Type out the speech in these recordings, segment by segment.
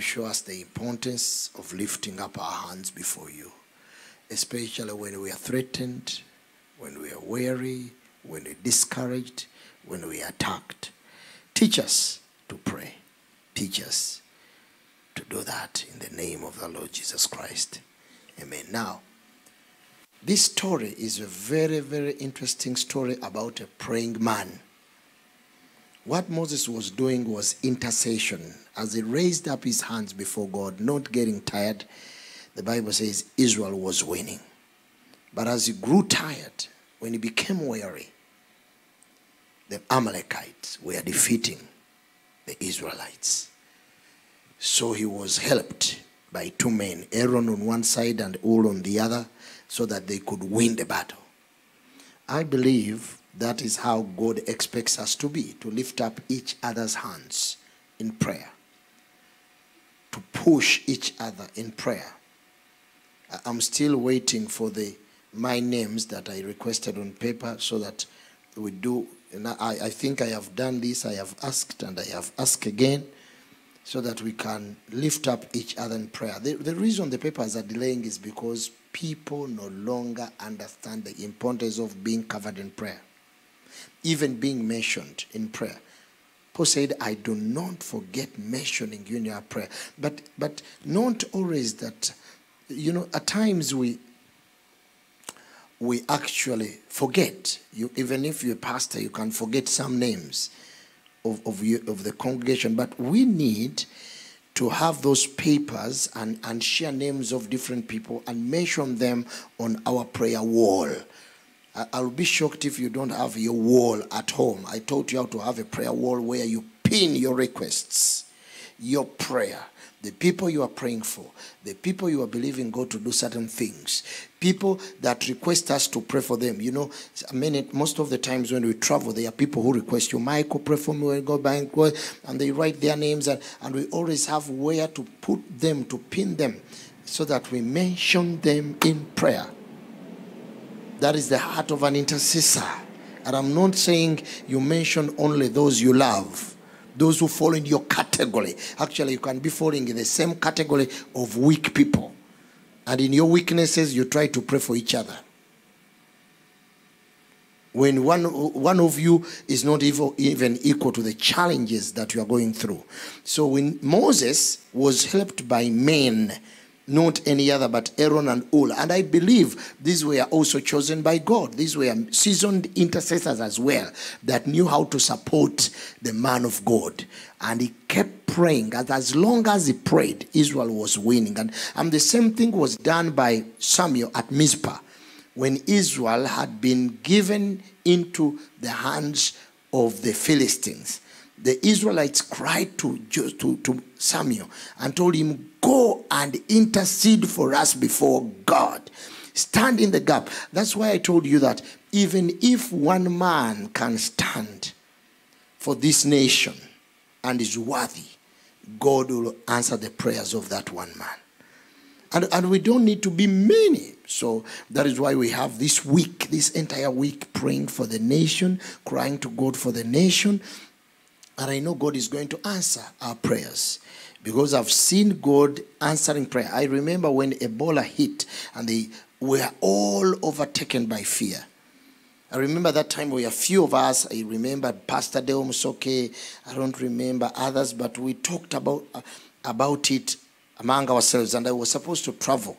show us the importance of lifting up our hands before you, especially when we are threatened, when we are weary, when we're discouraged, when we are attacked. Teach us to pray. Teach us to do that in the name of the Lord Jesus Christ. Amen. Now, this story is a very, very interesting story about a praying man. What Moses was doing was intercession. As he raised up his hands before God, not getting tired, the Bible says Israel was winning. But as he grew tired, when he became weary, the Amalekites were defeating the Israelites. So he was helped by two men, Aaron on one side and Hur on the other, so that they could win the battle. I believe that is how God expects us to be to lift up each other's hands in prayer, to push each other in prayer. I'm still waiting for the my names that I requested on paper so that we do. And I, I think I have done this, I have asked and I have asked again so that we can lift up each other in prayer. The, the reason the papers are delaying is because people no longer understand the importance of being covered in prayer, even being mentioned in prayer. Paul said, I do not forget mentioning you in your prayer. But but not always that you know, at times we we actually forget. You even if you're a pastor, you can forget some names of, of, you, of the congregation. But we need to have those papers and, and share names of different people and mention them on our prayer wall. I'll be shocked if you don't have your wall at home. I taught you how to have a prayer wall where you pin your requests, your prayer, the people you are praying for, the people you are believing God to do certain things, people that request us to pray for them. You know, I mean, most of the times when we travel, there are people who request you, Michael, pray for me when God bank, and they write their names, and, and we always have where to put them, to pin them, so that we mention them in prayer. That is the heart of an intercessor. And I'm not saying you mention only those you love, those who fall in your category. Actually, you can be falling in the same category of weak people. And in your weaknesses, you try to pray for each other. When one, one of you is not even, even equal to the challenges that you are going through. So when Moses was helped by men, not any other but Aaron and Hur. And I believe these were also chosen by God. These were seasoned intercessors as well that knew how to support the man of God. And he kept praying. And as long as he prayed, Israel was winning. And, and the same thing was done by Samuel at Mizpah when Israel had been given into the hands of the Philistines. The Israelites cried to, to, to Samuel and told him, Go and intercede for us before God. Stand in the gap. That's why I told you that even if one man can stand for this nation and is worthy, God will answer the prayers of that one man. And, and we don't need to be many. So that is why we have this week, this entire week, praying for the nation, crying to God for the nation. And I know God is going to answer our prayers because I've seen God answering prayer. I remember when Ebola hit and they were all overtaken by fear. I remember that time we were a few of us. I remember Pastor Deo Musoke. I don't remember others, but we talked about uh, about it among ourselves, and I was supposed to travel.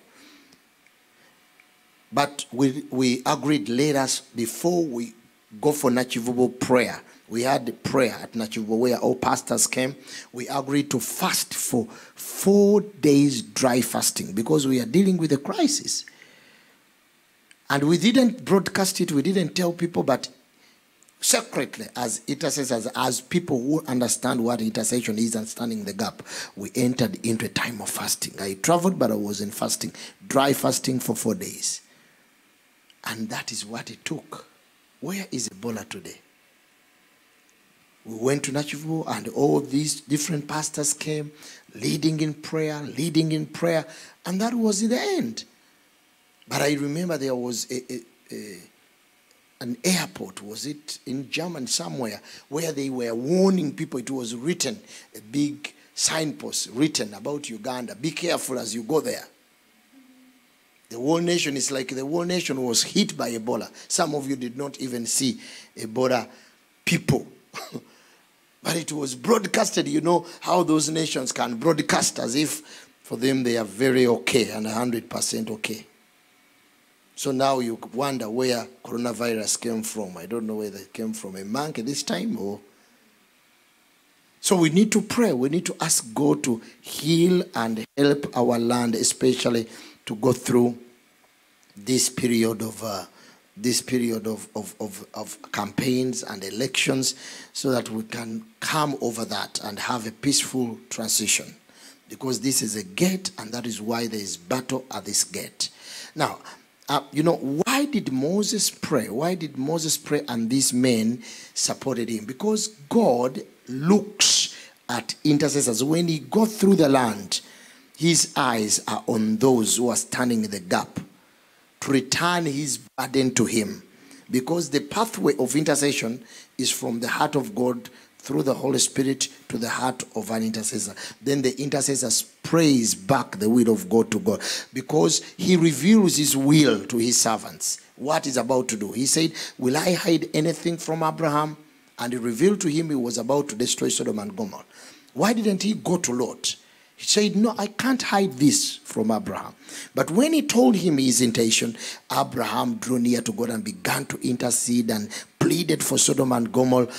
But we we agreed let us before we go for Nakivubo prayer. We had prayer at Nakivubo where all pastors came. We agreed to fast for four days dry fasting because we are dealing with a crisis. And we didn't broadcast it, we didn't tell people, but secretly, as intercessors, as people who understand what intercession is and standing the gap, we entered into a time of fasting. I traveled, but I was in fasting, dry fasting for four days. And that is what it took. Where is Ebola today? We went to Nachivu and all these different pastors came, leading in prayer, leading in prayer, and that was the end. But I remember there was a, a, a, an airport, was it in Germany somewhere, where they were warning people. It was written, a big signpost written about Uganda. Be careful as you go there. The whole nation is like the whole nation was hit by Ebola. Some of you did not even see Ebola people. but it was broadcasted. You know how those nations can broadcast as if for them they are very okay and 100% okay. So now you wonder where coronavirus came from. I don't know whether it came from a monkey this time or. So we need to pray. We need to ask God to heal and help our land, especially to go through this period of uh, this period of, of, of, of campaigns and elections so that we can come over that and have a peaceful transition because this is a gate and that is why there is battle at this gate now uh, you know, why did Moses pray? Why did Moses pray and these men supported him? Because God looks at intercessors. When he goes through the land, his eyes are on those who are standing in the gap to return his burden to him. Because the pathway of intercession is from the heart of God through the Holy Spirit to the heart of an intercessor. Then the intercessor prays back the will of God to God because he reveals his will to his servants. What he's about to do. He said, Will I hide anything from Abraham? And he revealed to him he was about to destroy Sodom and Gomorrah. Why didn't he go to Lot? He said, No, I can't hide this from Abraham. But when he told him his intention, Abraham drew near to God and began to intercede and pleaded for Sodom and Gomorrah.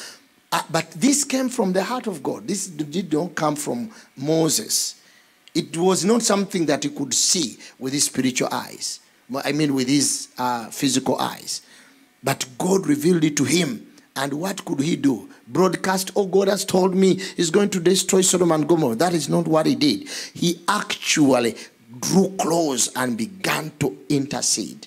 Uh, but this came from the heart of God. This did not come from Moses. It was not something that he could see with his spiritual eyes. I mean, with his uh, physical eyes. But God revealed it to him. And what could he do? Broadcast, oh, God has told me he's going to destroy Sodom and Gomorrah. That is not what he did. He actually drew close and began to intercede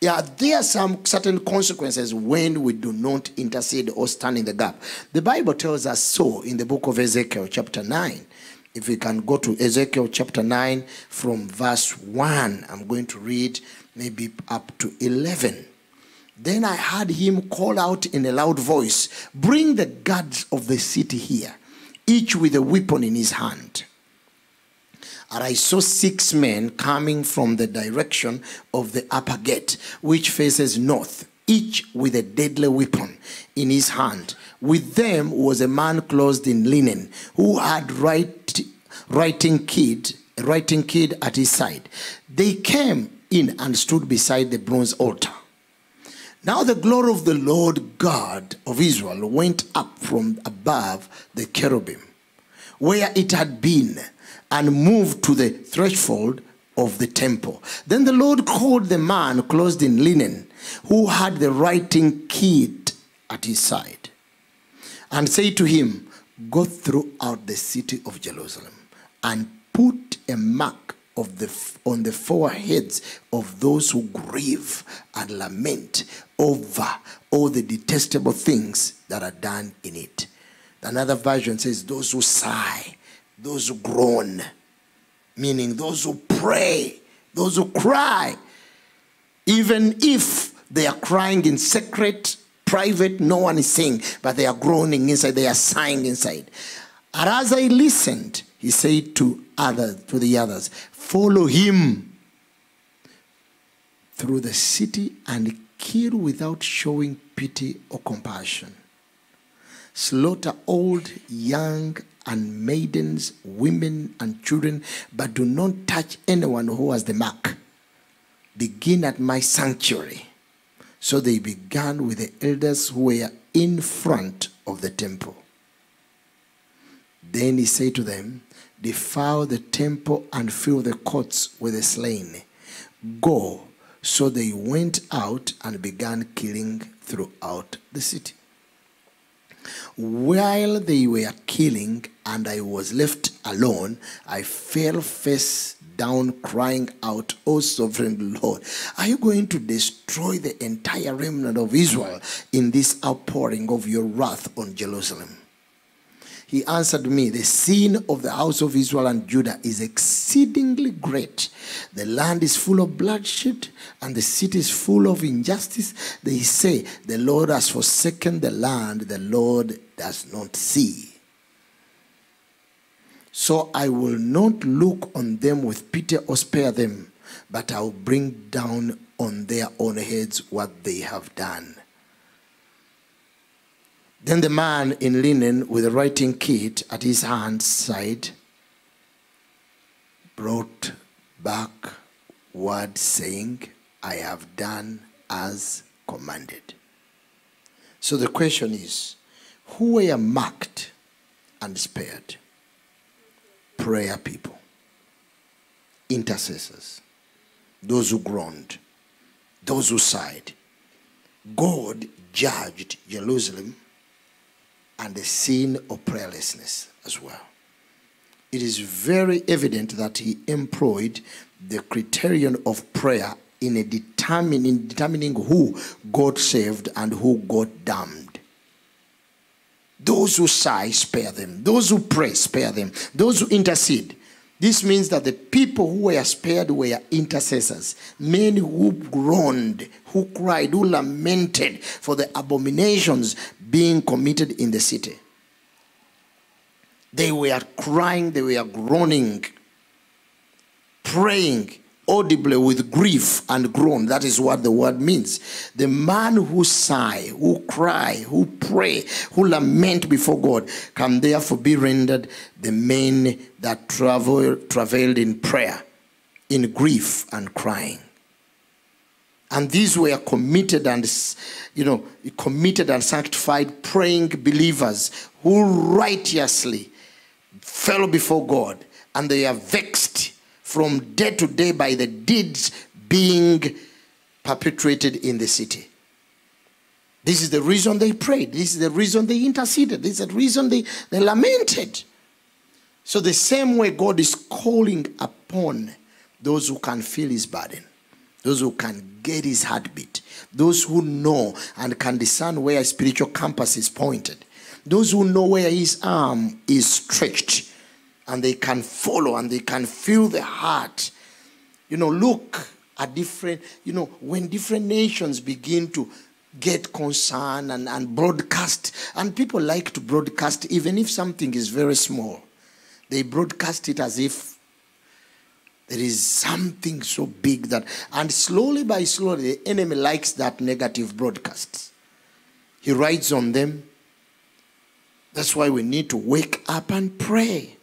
yeah, there are some certain consequences when we do not intercede or stand in the gap. The Bible tells us so in the book of Ezekiel, chapter 9. If we can go to Ezekiel chapter 9 from verse 1, I'm going to read maybe up to 11. Then I heard him call out in a loud voice, Bring the guards of the city here, each with a weapon in his hand. And I saw six men coming from the direction of the upper gate, which faces north, each with a deadly weapon in his hand. With them was a man clothed in linen, who had write, writing kid, a writing kid at his side. They came in and stood beside the bronze altar. Now the glory of the Lord God of Israel went up from above the cherubim, where it had been and moved to the threshold of the temple. Then the Lord called the man clothed in linen who had the writing kit at his side and said to him, Go throughout the city of Jerusalem and put a mark of the, on the foreheads of those who grieve and lament over all the detestable things that are done in it. Another version says, Those who sigh those who groan, meaning those who pray, those who cry, even if they are crying in secret, private, no one is seeing, but they are groaning inside, they are sighing inside. And as I listened, he said to others, to the others, follow him through the city and kill without showing pity or compassion. Slaughter old, young, and maidens, women, and children, but do not touch anyone who has the mark. Begin at my sanctuary. So they began with the elders who were in front of the temple. Then he said to them, Defile the temple and fill the courts with the slain. Go. So they went out and began killing throughout the city. While they were killing and I was left alone, I fell face down, crying out, O sovereign Lord, are you going to destroy the entire remnant of Israel in this outpouring of your wrath on Jerusalem? He answered me, The sin of the house of Israel and Judah is exceedingly great. The land is full of bloodshed, and the city is full of injustice. They say, The Lord has forsaken the land, the Lord does not see. So I will not look on them with pity or spare them, but I will bring down on their own heads what they have done. Then the man in linen with a writing kit at his hand side brought back word saying, I have done as commanded. So the question is who were marked and spared? Prayer people, intercessors, those who groaned, those who sighed. God judged Jerusalem and the sin of prayerlessness as well. It is very evident that he employed the criterion of prayer in a determining, determining who God saved and who God damned. Those who sigh, spare them. Those who pray, spare them. Those who intercede. This means that the people who were spared were intercessors, men who groaned, who cried, who lamented for the abominations being committed in the city. They were crying, they were groaning, praying audibly with grief and groan. That is what the word means. The man who sigh, who cry, who pray, who lament before God can therefore be rendered the men that travel, traveled in prayer, in grief and crying. And these were committed and, you know, committed and sanctified praying believers who righteously fell before God and they are vexed from day to day by the deeds being perpetrated in the city. This is the reason they prayed. This is the reason they interceded. This is the reason they, they lamented. So, the same way God is calling upon those who can feel his burden, those who can get his heartbeat, those who know and can discern where his spiritual compass is pointed, those who know where his arm is stretched and they can follow and they can feel the heart. You know, look at different, you know, when different nations begin to get concerned and, and broadcast, and people like to broadcast even if something is very small, they broadcast it as if there is something so big that, and slowly by slowly, the enemy likes that negative broadcast. He rides on them. That's why we need to wake up and pray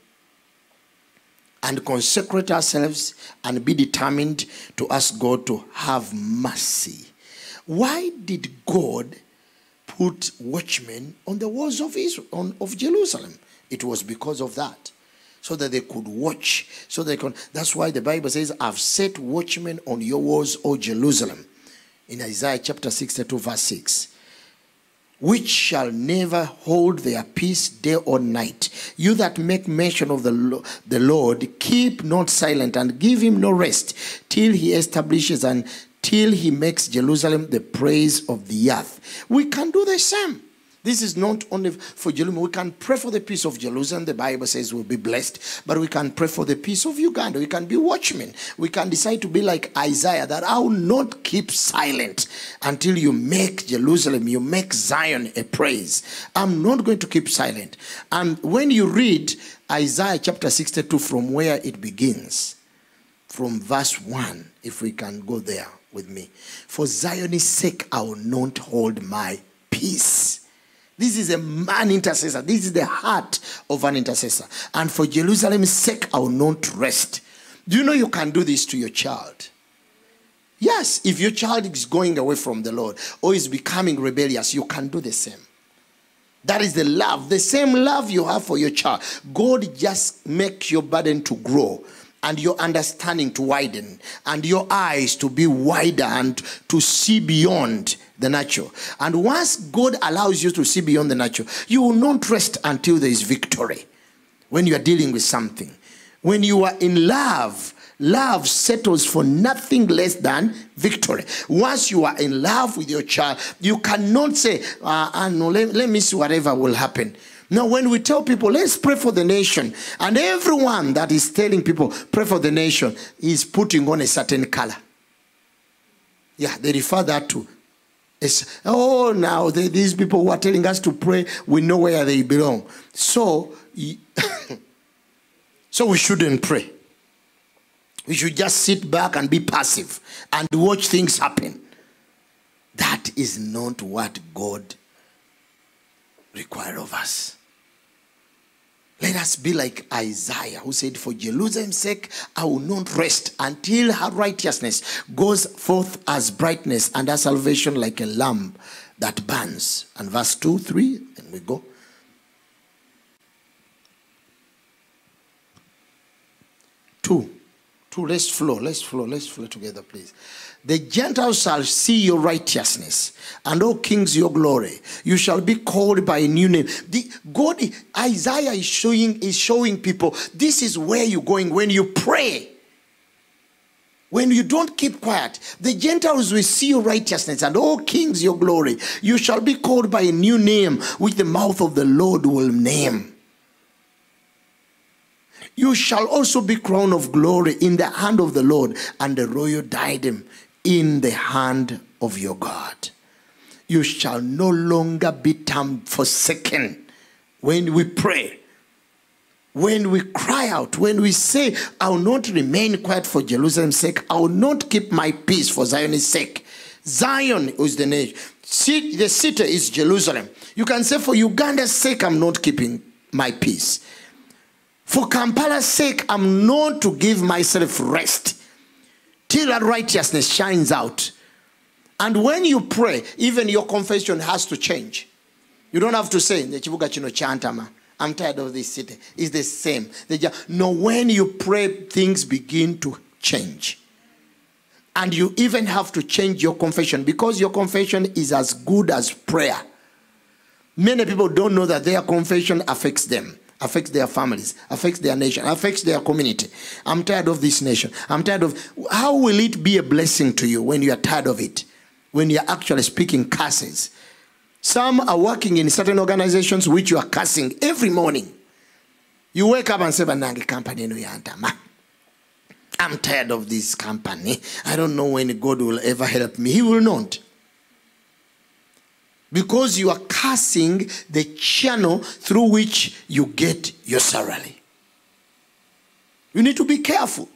and consecrate ourselves and be determined to ask God to have mercy. Why did God put watchmen on the walls of Israel, on, of Jerusalem? It was because of that. So that they could watch. So they can that's why the Bible says, I've set watchmen on your walls, O Jerusalem. In Isaiah chapter 62, verse 6 which shall never hold their peace day or night. You that make mention of the, the Lord, keep not silent and give him no rest till he establishes and till he makes Jerusalem the praise of the earth. We can do the same. This is not only for Jerusalem. We can pray for the peace of Jerusalem. The Bible says we'll be blessed. But we can pray for the peace of Uganda. We can be watchmen. We can decide to be like Isaiah that I will not keep silent until you make Jerusalem, you make Zion a praise. I'm not going to keep silent. And when you read Isaiah chapter 62 from where it begins, from verse 1, if we can go there with me. For Zion's sake, I will not hold my peace. This is a man intercessor. This is the heart of an intercessor. And for Jerusalem's sake, I will not rest. Do you know you can do this to your child? Yes, if your child is going away from the Lord or is becoming rebellious, you can do the same. That is the love, the same love you have for your child. God just makes your burden to grow and your understanding to widen and your eyes to be wider and to see beyond the natural. And once God allows you to see beyond the natural, you will not rest until there is victory when you are dealing with something. When you are in love, love settles for nothing less than victory. Once you are in love with your child, you cannot say, uh, uh, no, let, let me see whatever will happen. Now, when we tell people, let's pray for the nation, and everyone that is telling people, pray for the nation, is putting on a certain color. Yeah, they refer that to it's, oh, now they, these people who are telling us to pray, we know where they belong. So, So we shouldn't pray. We should just sit back and be passive and watch things happen. That is not what God requires of us. Let us be like Isaiah, who said, For Jerusalem's sake, I will not rest until her righteousness goes forth as brightness and her salvation like a lamp that burns. And verse 2, 3, and we go. Two. Two. Let's flow. Let's flow. Let's flow together, please. The Gentiles shall see your righteousness, and O kings, your glory. You shall be called by a new name. The God, Isaiah is showing is showing people this is where you're going when you pray. When you don't keep quiet, the Gentiles will see your righteousness, and all kings your glory. You shall be called by a new name, which the mouth of the Lord will name. You shall also be crown of glory in the hand of the Lord, and the royal diadem in the hand of your God. You shall no longer be termed forsaken when we pray. When we cry out, when we say, I will not remain quiet for Jerusalem's sake, I will not keep my peace for Zion's sake. Zion is the nation. The city is Jerusalem. You can say, For Uganda's sake, I'm not keeping my peace. For Kampala's sake, I'm not to give myself rest till that righteousness shines out. And when you pray, even your confession has to change. You don't have to say, chantama. I'm tired of this city. It's the same. No, when you pray, things begin to change. And you even have to change your confession because your confession is as good as prayer. Many people don't know that their confession affects them affects their families, affects their nation, affects their community. I'm tired of this nation. I'm tired of. How will it be a blessing to you when you are tired of it? When you're actually speaking curses? Some are working in certain organizations which you are cursing every morning. You wake up and say, Banangi company no I'm tired of this company. I don't know when God will ever help me. He will not because you are cursing the channel through which you get your salary. You need to be careful.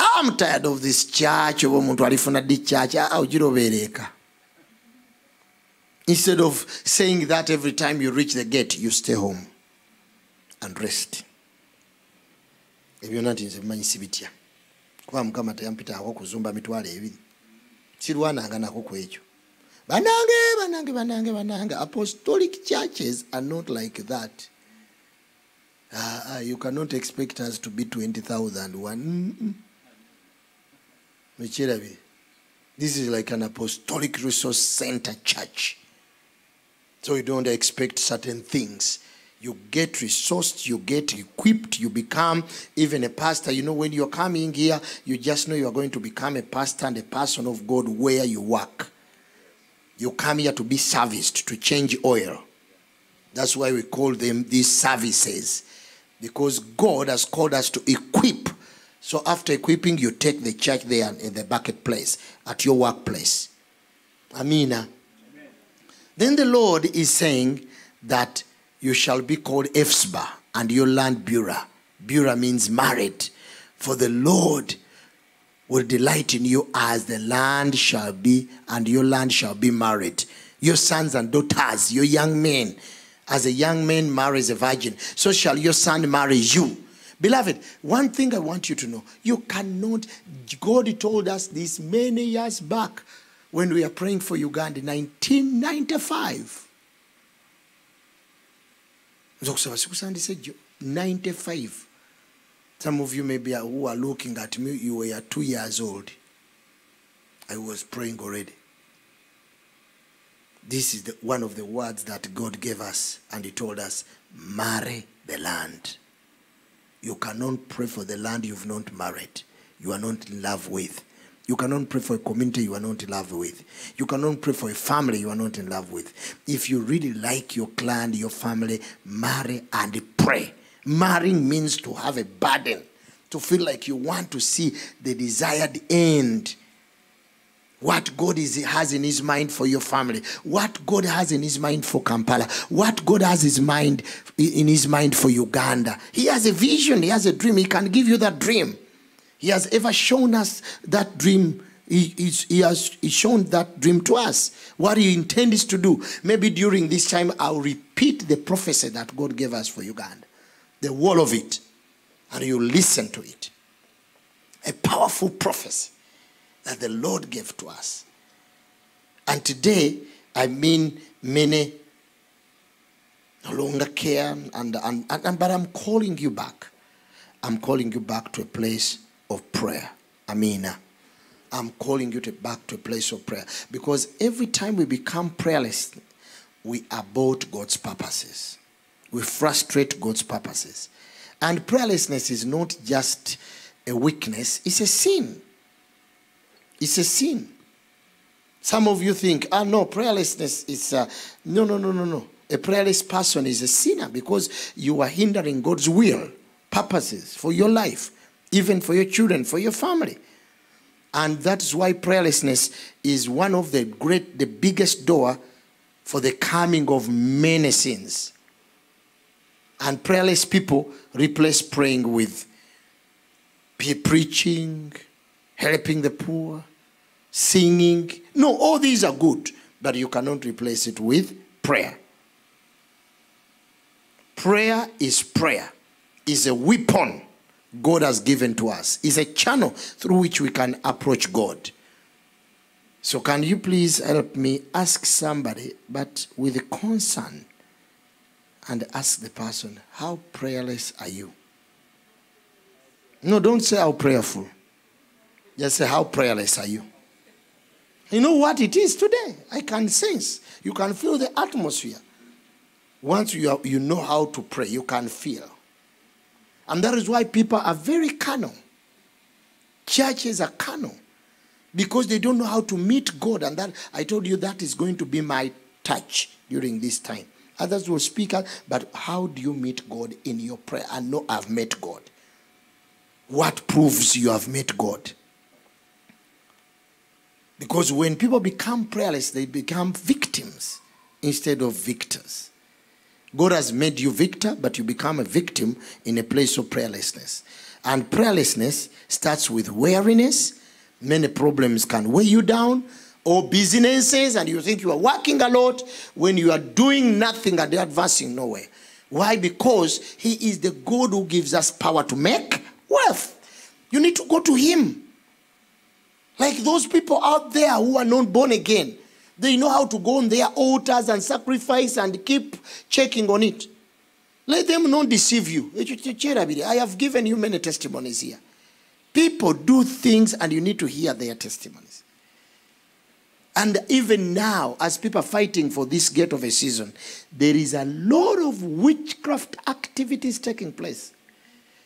I'm tired of this church church. Ah, ah, Ogirobeereka instead of saying that every time you reach the gate you stay home and rest. Ebyona nti nze bimanyi sibitya. Kuba mukama teyampitaako kuzumba mitwalo ebiri. Sirwananga nako ku ekyo Banange, banange, banange, banange. Apostolic churches are not like that. Uh, you cannot expect us to be 20,000 one. This is like an apostolic resource center church. So you don't expect certain things. You get resourced, you get equipped, you become even a pastor. You know, when you're coming here, you just know you're going to become a pastor and a person of God where you work. You come here to be serviced, to change oil. That's why we call them these services. Because God has called us to equip. So after equipping, you take the church there in the bucket place, at your workplace. Amina. Amen. Then the Lord is saying that you shall be called Hephzibah and your land Beulah. Beulah means married. For the Lord will delight in you as the land shall be, and your land shall be married. Your sons and daughters, your young men, as a young man marries a virgin, so shall your son marry you. Beloved, one thing I want you to know you cannot, God told us this many years back when we are praying for Uganda, 1995. 95 some of you maybe who are looking at me, you were two years old. I was praying already. This is the, one of the words that God gave us, and He told us, marry the land. You cannot pray for the land you've not married, you are not in love with. You cannot pray for a community you are not in love with. You cannot pray for a family you are not in love with. If you really like your clan, your family, marry and pray. Marrying means to have a burden, to feel like you want to see the desired end. what God is, has in his mind for your family, what God has in his mind for Kampala, what God has his mind in his mind for Uganda. He has a vision, he has a dream, he can give you that dream. He has ever shown us that dream. He, he has shown that dream to us. What he intends to do. Maybe during this time, I'll repeat the prophecy that God gave us for Uganda, the wall of it, and you listen to it. A powerful prophecy that the Lord gave to us. And today, I mean, many no longer care, and, and, and, but I'm calling you back. I'm calling you back to a place of prayer. Amina. I'm calling you to back to a place of prayer. Because every time we become prayerless, we abort God's purposes. We frustrate God's purposes. And prayerlessness is not just a weakness, it's a sin. It's a sin. Some of you think, ah, no, prayerlessness is, uh, no, no, no, no, no. A prayerless person is a sinner because you are hindering God's will, purposes for your life, even for your children, for your family. And that's why prayerlessness is one of the great, the biggest door for the coming of many sins. And prayerless people replace praying with preaching, helping the poor, singing. No, all these are good, but you cannot replace it with prayer. Prayer is prayer, is a weapon God has given to us, is a channel through which we can approach God. So, can you please help me ask somebody, but with a concern, and ask the person, How prayerless are you? No, don't say how prayerful. Just say, How prayerless are you? You know what it is today? I can sense. You can feel the atmosphere. Once you, are, you know how to pray, you can feel. And that is why people are very carnal. Churches are carnal because they don't know how to meet God. And that I told you that is going to be my touch during this time. Others will speak, but how do you meet God in your prayer? I know I've met God. What proves you have met God? Because when people become prayerless, they become victims instead of victors. God has made you victor, but you become a victim in a place of prayerlessness. And prayerlessness starts with weariness. Many problems can weigh you down, or businesses, and you think you are working a lot when you are doing nothing and advancing nowhere. Why? Because He is the God who gives us power to make wealth. You need to go to Him. Like those people out there who are not born again. They know how to go on their altars and sacrifice and keep checking on it. Let them not deceive you. I have given you many testimonies here. People do things and you need to hear their testimonies. And even now, as people are fighting for this gate of a season, there is a lot of witchcraft activities taking place,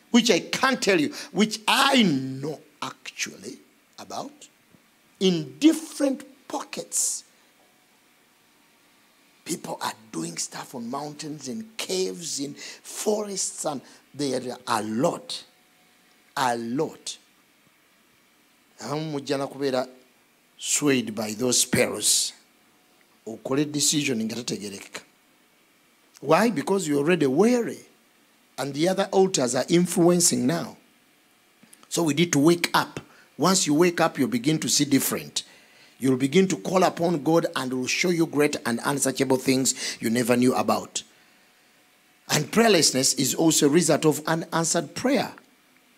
which I can't tell you, which I know actually about in different pockets People are doing stuff on mountains, in caves, in forests, and there are a lot. A lot. Swayed by those spells okole decision nga tategerekeka why? Because you're already weary and the other altars are influencing now. So we need to wake up. Once you wake up you begin to see different. You'll begin to call upon God and will show you great and unsearchable things you never knew about. And prayerlessness is also a result of unanswered prayer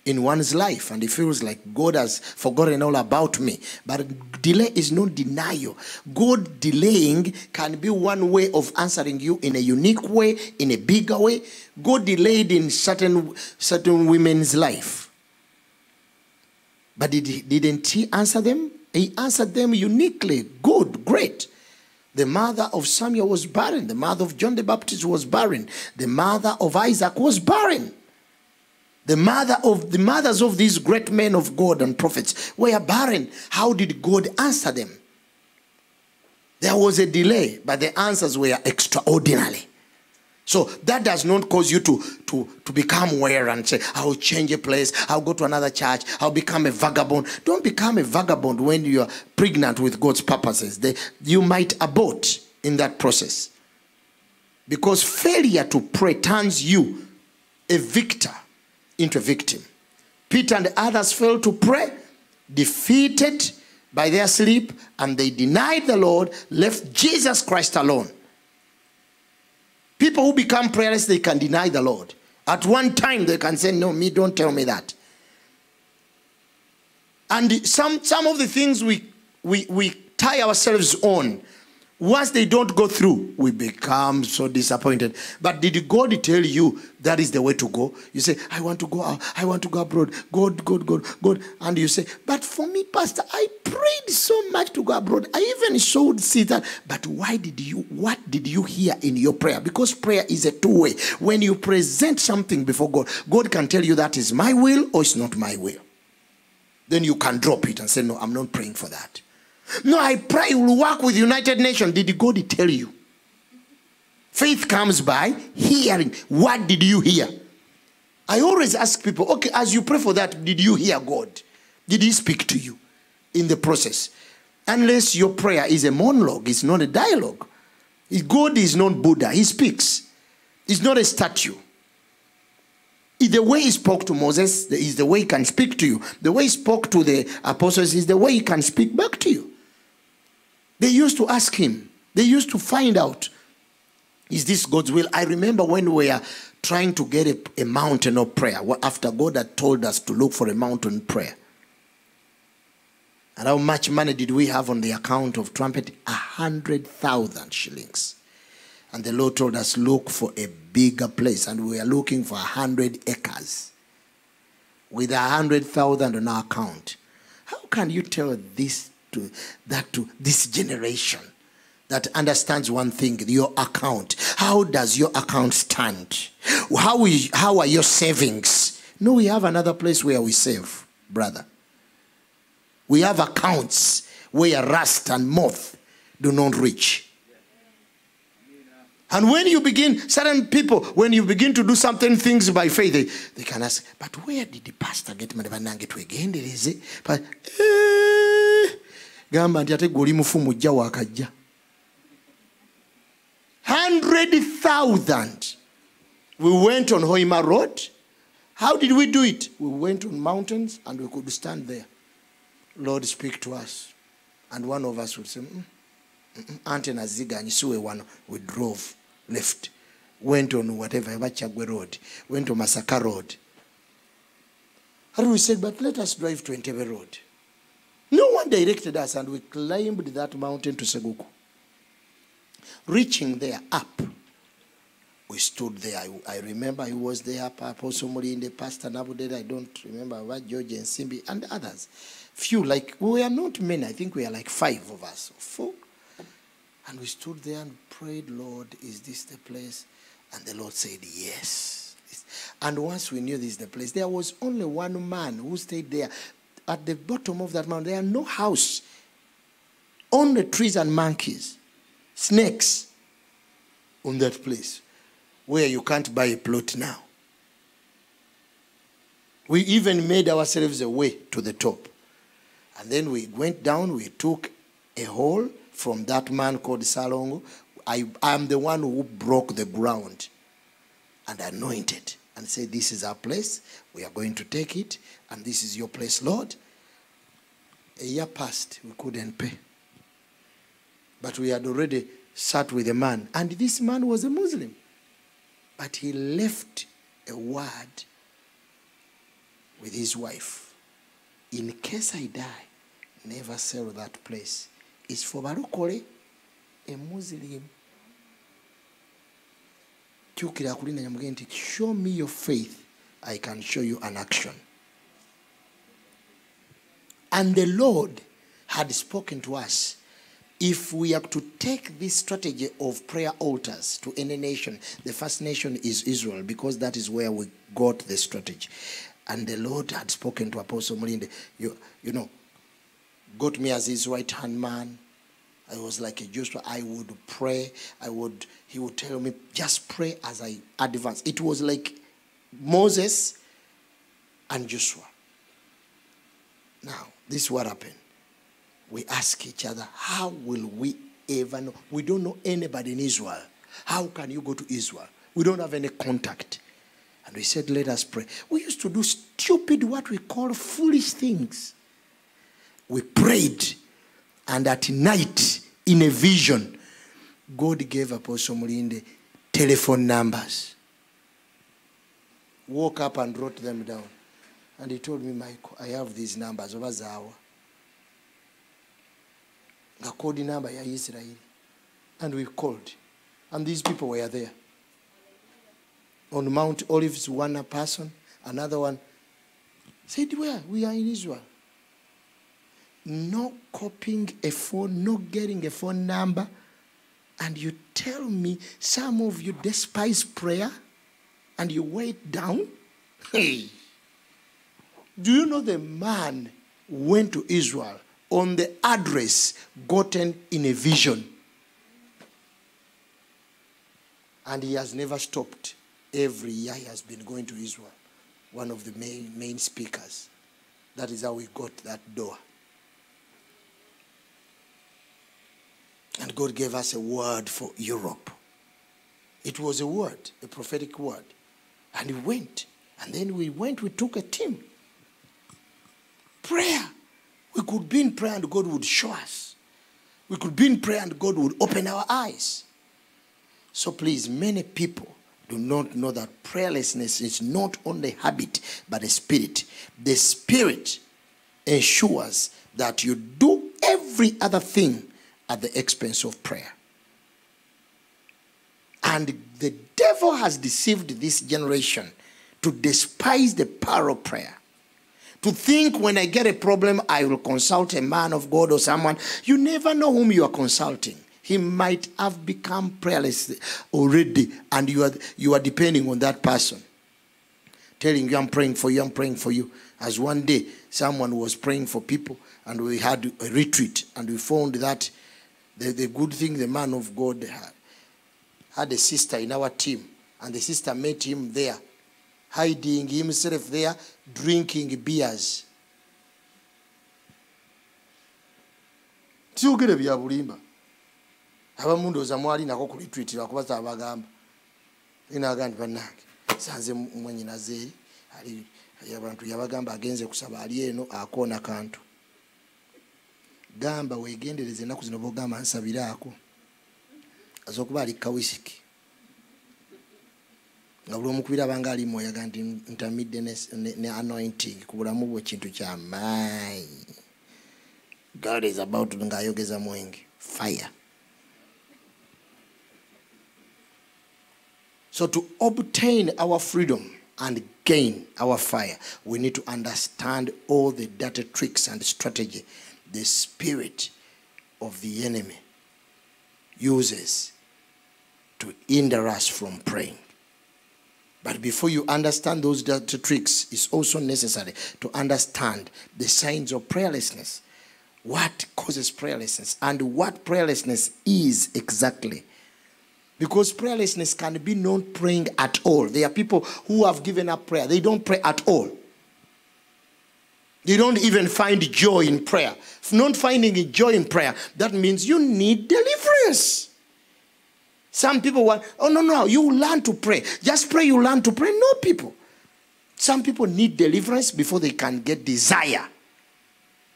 in one's life and it feels like God has forgotten all about me. But delay is no denial. God delaying can be one way of answering you in a unique way, in a bigger way. God delayed in certain certain women's life. But did, didn't he answer them? He answered them uniquely good, great. The mother of Samuel was barren. The mother of John the Baptist was barren. The mother of Isaac was barren. The mother of the mothers of these great men of God and prophets were barren. How did God answer them? There was a delay, but the answers were extraordinary. So that does not cause you to, to, to become weary and say, I'll change a place, I'll go to another church, I'll become a vagabond. Don't become a vagabond when you are pregnant with God's purposes. They, you might abort in that process. Because failure to pray turns you, a victor, into a victim. Peter and others failed to pray, defeated by their sleep, and they denied the Lord, left Jesus Christ alone. People who become prayerless, they can deny the Lord. At one time, they can say, No, me, don't tell me that. And some, some of the things we, we, we tie ourselves on once they don't go through, we become so disappointed. But did God tell you that is the way to go? You say, I want to go out, I want to go abroad. God, God, God, God. And you say, But for me, Pastor, I prayed so much to go abroad. I even showed see that. But why did you what did you hear in your prayer? Because prayer is a two-way. When you present something before God, God can tell you that is my will or it's not my will. Then you can drop it and say, No, I'm not praying for that. No, I pray will work with United Nations. Did God tell you? Faith comes by hearing. What did you hear? I always ask people, okay, as you pray for that, did you hear God? Did He speak to you in the process? Unless your prayer is a monologue, it's not a dialogue. God is not Buddha, He speaks. He's not a statue. The way he spoke to Moses is the way he can speak to you. The way he spoke to the apostles is the way he can speak back to you. They used to ask him, they used to find out, is this God's will? I remember when we were trying to get a, a mountain of prayer, after God had told us to look for a mountain prayer. And how much money did we have on the account of trumpet? A hundred thousand shillings. And the Lord told us, look for a bigger place. And we are looking for a hundred acres with a hundred thousand on our account. How can you tell this to that to this generation that understands one thing your account. How does your account stand? How, is, how are your savings? No we have another place where we save brother. We have accounts where rust and moth do not reach. And when you begin, certain people, when you begin to do certain things by faith, they, they can ask, but where did the pastor get money? But, eh, gamba nti ate gwe oli mufu mujja waakajja. 100000 we went on hoima road. How did we do it? We went on mountains and we could stand there. Lord speak to us. And one of us would say mm, mm, mm ante naziganyi siwe wano. We drove left went on whatever bachagwe road went on masaka road. And we said but let us drive to Entebbe road no one directed us, and we climbed that mountain to Seguku. Reaching there up, we stood there. I, I remember he was there, Apostle Mulinde, Pastor Nabudede, I don't remember what George and Simbi, and others. Few, like, we were not many, I think we are like five of us, four. And we stood there and prayed, Lord, is this the place? And the Lord said, Yes. And once we knew this is the place, there was only one man who stayed there at the bottom of that mountain, there are no house, only trees and monkeys, snakes on that place where you can't buy a plot now. We even made ourselves a way to the top. And then we went down, we took a hole from that man called Salongo. I am the one who broke the ground and anointed and say, This is our place. We are going to take it. And this is your place, Lord. A year passed, we couldn't pay. But we had already sat with a man. And this man was a Muslim. But he left a word with his wife. In case I die, never sell that place. It's for Barukole, a Muslim kyukira kulinda nyamugende nti show me your faith i can show you an action. And the lord had spoken to us if we are to take this strategy of prayer altars to any nation the first nation is israel because that is where we got the strategy. And the lord had spoken to apostle mulinde you, you know got me as his right hand man I was like a Joshua. I would pray. I would, he would tell me, just pray as I advance. It was like Moses and Joshua. Now, this is what happened. We ask each other, how will we ever know? We don't know anybody in Israel. How can you go to Israel? We don't have any contact. And we said, let us pray. We used to do stupid, what we call foolish things. We prayed, and at night, in a vision, God gave Apostle Mulinde telephone numbers. Woke up and wrote them down. And he told me, Michael, I have these numbers. over zaawa. The kodi number ya Israel. And we called. And these people were there. On Mount Olives, one person, another one said, Where? We are in Israel. No copying a phone, not getting a phone number. And you tell me some of you despise prayer and you wait down? Hey. Do you know the man went to Israel on the address gotten in a vision? And he has never stopped. Every year he has been going to Israel. One of the main, main speakers. That is how we got that door. And God gave us a word for Europe. It was a word, a prophetic word. And we went. And then we went, we took a team. Prayer. We could be in prayer and God would show us. We could be in prayer and God would open our eyes. So please, many people do not know that prayerlessness is not only habit but a spirit. The spirit ensures that you do every other thing at the expense of prayer. And the devil has deceived this generation to despise the power of prayer. To think when I get a problem, I will consult a man of God or someone. You never know whom you are consulting. He might have become prayerless already, and you are, you are depending on that person. Telling you, I'm praying for you, I'm praying for you. As one day, someone was praying for people, and we had a retreat, and we found that the, the good thing the man of God had, had a sister in our team, and the sister met him there, hiding himself there, drinking beers. tiyogere bya bulimba. Abamu ndowooza mwali nako ku retreat lwakubaza abagamba. Naga nti bannange sanze mwenyinaze eri ali abantu yabagamba agenze kusaba ali eno akoona kantu gamba wegendereze ennaku zino bogamba nsabiraako aza okuba ali kawisiki nga buli omukubira abanga ali moyaga nti ntamidde ne anointing ku bulamu bwe kintu kyamaanyi god is about ngaayogeza mwenge fire. So to obtain our freedom and gain our fire we need to understand all the dirty tricks and strategy the spirit of the enemy uses to hinder us from praying. But before you understand those tricks, it's also necessary to understand the signs of prayerlessness. What causes prayerlessness and what prayerlessness is exactly. Because prayerlessness can be not praying at all. There are people who have given up prayer, they don't pray at all. You don't even find joy in prayer. Not finding joy in prayer, that means you need deliverance. Some people want, oh, no, no, you learn to pray. Just pray, you learn to pray. No, people. Some people need deliverance before they can get desire.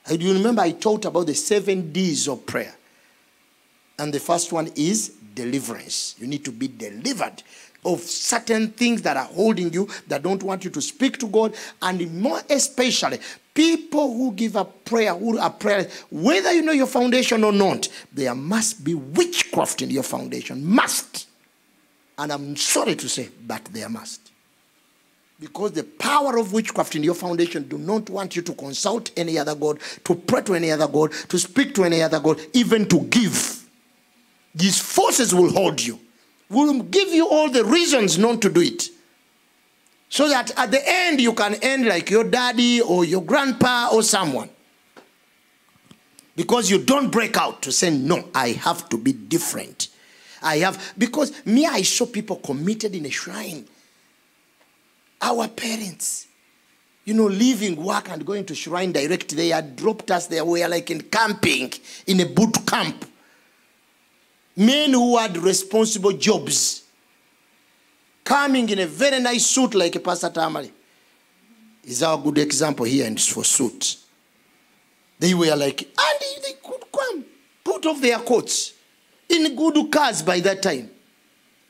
Do you remember I talked about the seven D's of prayer? And the first one is deliverance. You need to be delivered of certain things that are holding you, that don't want you to speak to God, and more especially, people who give up prayer, who are prayer, whether you know your foundation or not, there must be witchcraft in your foundation. Must. And I'm sorry to say, but there must. Because the power of witchcraft in your foundation do not want you to consult any other God, to pray to any other God, to speak to any other God, even to give. These forces will hold you will give you all the reasons not to do it. So that at the end you can end like your daddy or your grandpa or someone. Because you don't break out to say, no, I have to be different. I have, because me, I saw people committed in a shrine. Our parents, you know, leaving work and going to shrine direct, they had dropped us there. We were like in camping, in a boot camp. Men who had responsible jobs, coming in a very nice suit like a Pastor Tamari is our good example here and for suit. They were like, and they could come, put off their coats in good cars by that time.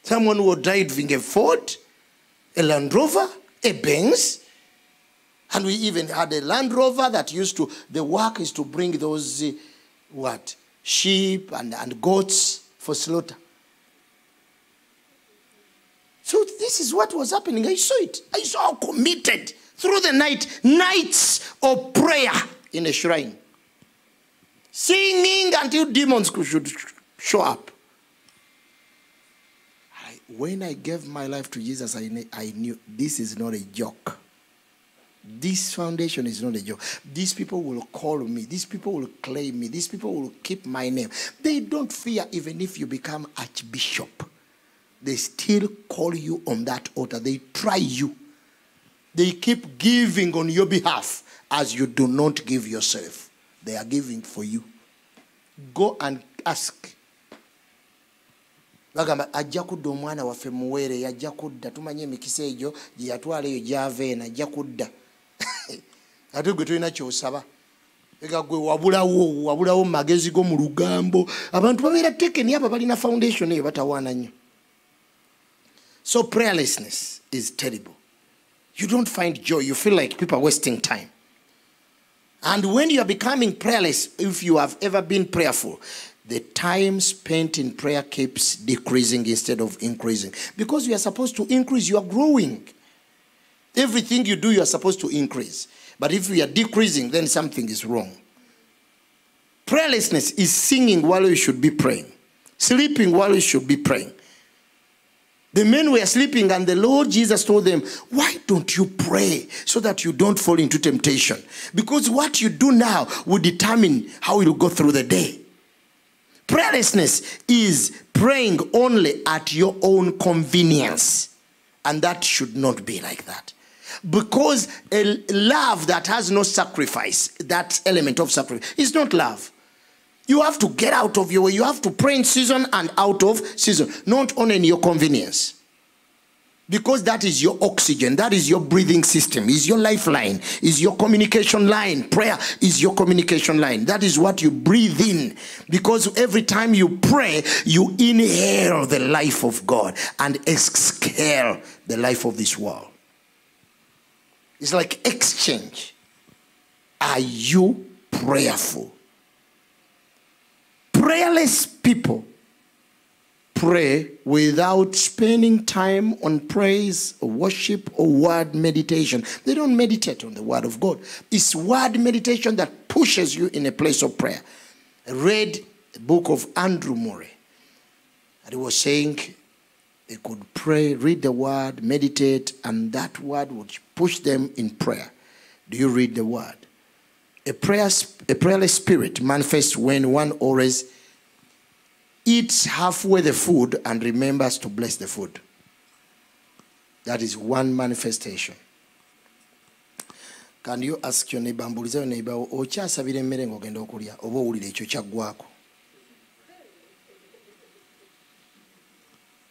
Someone was driving a Ford, a Land Rover, a Benz, and we even had a Land Rover that used to, the work is to bring those, uh, what, sheep and, and goats for slaughter. So this is what was happening. I saw it. I saw how committed through the night, nights of prayer in a shrine. Singing until demons should show up. I, when I gave my life to Jesus, I, I knew this is not a joke. This foundation is not a joke. These people will call me. These people will claim me. These people will keep my name. They don't fear even if you become archbishop. They still call you on that altar. They try you. They keep giving on your behalf as you do not give yourself. They are giving for you. Go and ask. bagamba ajja kudda omwana waffe muweere yajja kudda tumanye emikisa egyo gye yatwala eyo gyava eno ajja kudda ate gwe tolina kyosaba ega gwe wabulawo wabulawo mumagezi go mu lugambo abantu babeera tekeni abo balina foundation eyo batawaana nnyo so prayerlessness is terrible you don't find joy. You feel like people are wasting time. And when you are becoming prayerless, if you have ever been prayerful, the time spent in prayer keeps decreasing instead of increasing. Because you are supposed to increase, you are growing. Everything you do, you are supposed to increase. But if you are decreasing, then something is wrong. Prayerlessness is singing while you should be praying, sleeping while you should be praying. The men were sleeping, and the Lord Jesus told them, Why don't you pray so that you don't fall into temptation? Because what you do now will determine how you go through the day. Prayerlessness is praying only at your own convenience, and that should not be like that. Because a love that has no sacrifice, that element of sacrifice, is not love. You have to get out of your way. You have to pray in season and out of season, not only in your convenience. Because that is your oxygen, that is your breathing system, is your lifeline, is your communication line. Prayer is your communication line. That is what you breathe in. Because every time you pray, you inhale the life of God and exhale the life of this world. It's like exchange. Are you prayerful? Prayerless people pray without spending time on praise, or worship, or word meditation. They don't meditate on the word of God. It's word meditation that pushes you in a place of prayer. I read the book of Andrew Murray, and he was saying they could pray, read the word, meditate, and that word would push them in prayer. Do you read the word? A, prayer, a prayerless spirit manifests when one always eats halfway the food and remembers to bless the food. That is one manifestation. Can you ask your neighbor, mbuliza your neighbor, okyasabira emmere ng'ogenda okulya oba owulira ekyo kyaggwako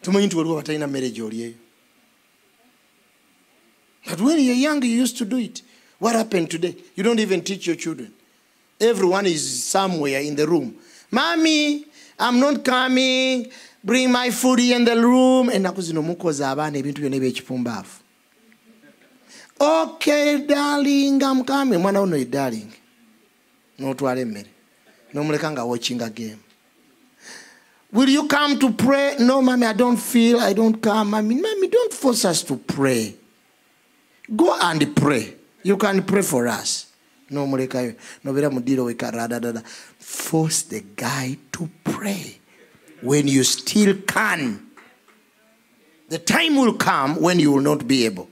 tumanyi nti waliwo batalina mmere gy'olyeyo. But when you're young you used to do it. What happened today? You don't even teach your children. Everyone is somewhere in the room. Mommy I'm not coming. Bring my food in the room. Ennaku zino mukoza abaana ebintu byonna ebyekipumbaafu. Okay, darling, I'm coming. Mwana wo no darling. N'otwala emmere. N'omuleka watching a game. Will you come to pray? No, mommy, I don't feel. I don't come. Mommy, mommy, don't force us to pray. Go and pray. You can pray for us. n'omulekayo nobeera mu ddiiro wekaradadada force the guy to pray. When you still can the time will come when you will not be able.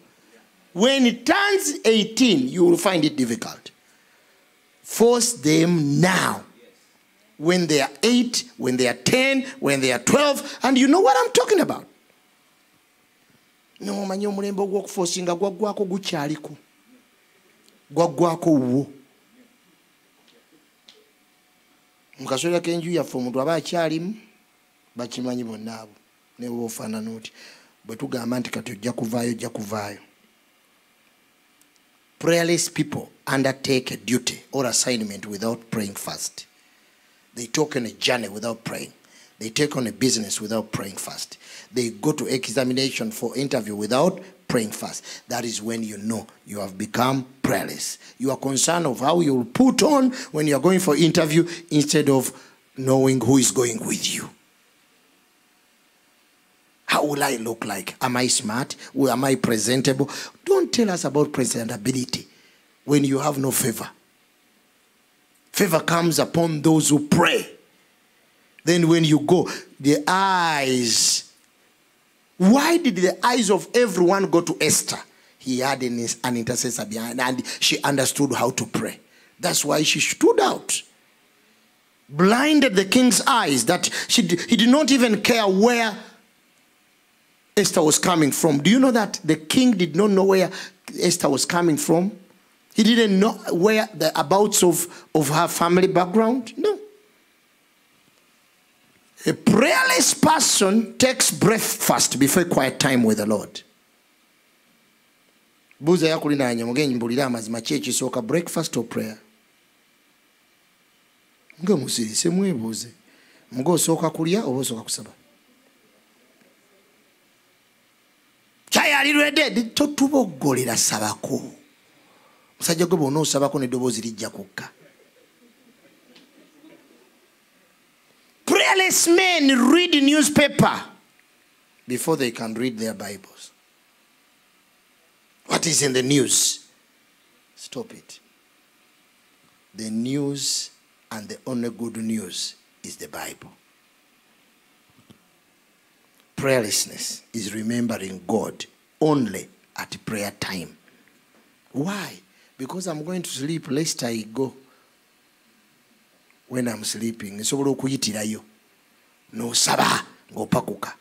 When it turns 18 you will find it difficult. Force them now. When they are 8, when they are 10, when they are 12, and you know what I'm talking about. nomanyi omulembe ogw'okufoosinga gwaggwako gukyaliko gwaggwako wo mu kasolera k'enju yaffe omuntu aba akyalimu bakimanyi bonna abo newoba ofaanana oti bwe nti kati ojja kuvaayo ojja kuvaayo. Prayerless people undertake a duty or assignment without praying first. They talk on a journey without praying they take on a business without praying first they go to examination for interview without praying first that is when you know you have become prayerless you are concerned of how you will put on when you are going for interview instead of knowing who is going with you how will I look like? Am I smart? Am I presentable? Don't tell us about presentability when you have no favor. Favor comes upon those who pray. Then when you go, the eyes. Why did the eyes of everyone go to Esther? He had an, an intercessor behind, and she understood how to pray. That's why she stood out. Blinded the king's eyes that she, he did not even care where Esther was coming from. Do you know that the king did not know where Esther was coming from? He didn't know where the abouts of, of her family background? No. A prayerless person takes breath first before quiet time with the Lord. buuza yakulinanya mugenyi mbulira amazima ki ekisooka breakfast or prayer? Nga musirise mwebuuze. Muga osooka kulya oba osooka kusaba? Kyayalirwedde totuboggolera sabako. Musajja gwe bwona osabako neddoboozi lijja kukka prayerless men read newspaper before they can read their bibles what is in the news stop it the news and the only good news is the bible prayerlessness is remembering God only at prayer time. Why? Because I'm going to sleep, lest I go when I'm sleeping. nsobola okuyitirayo nosaba ng'opakuka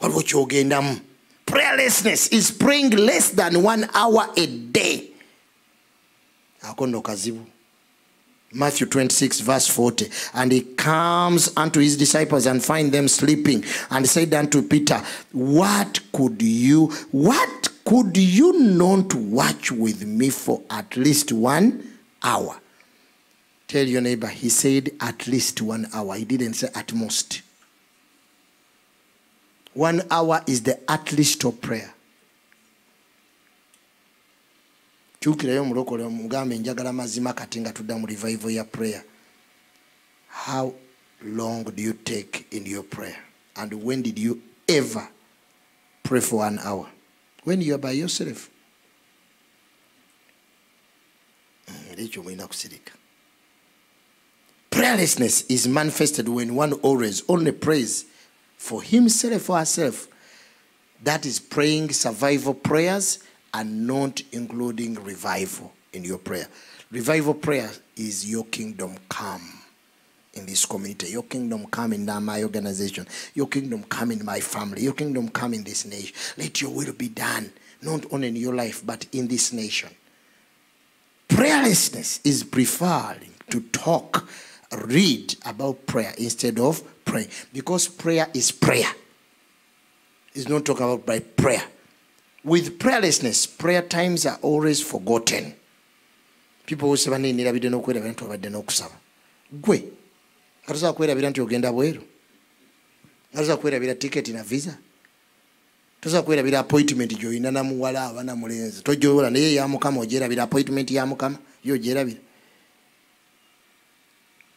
waliwo kyogendamu prayerlessness is praying less than one hour a day ako kazibu Matthew 26, verse 40. And he comes unto his disciples and find them sleeping, and said unto Peter, What could you, what could you not watch with me for at least one hour? Tell your neighbor, he said at least one hour. He didn't say at most. One hour is the at least of prayer. njagala mazima revival ya prayer how long do you take in your prayer and when did you ever pray for one hour when you are by yourself mm, ekyo mulina kusirika prayerlessness is manifested when one always only prays for himself or herself that is praying survival prayers and not including revival in your prayer. Revival prayer is your kingdom come in this community. Your kingdom come in my organization. Your kingdom come in my family. Your kingdom come in this nation. Let your will be done, not only in your life, but in this nation. Prayerlessness is preferring to talk, read about prayer instead of pray. Because prayer is prayer. It's not talking about by prayer. with prayerlessness prayer times are always forgotten. People who bose banenerabidde n'okwerabira nti obadde n'okusaba gwe. Nga tosobola kwerabira nti ogenda bweru. Nga tosobola kwerabira tiketi na visa. Tosobola kwerabira appointment gyolina namuwala aba namulenzi tojowola naye yamukama ogyerabira appointment yamukama yo ogyerabira